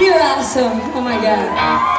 You're awesome. Oh my God.